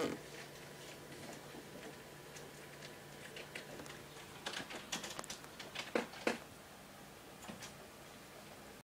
Mm.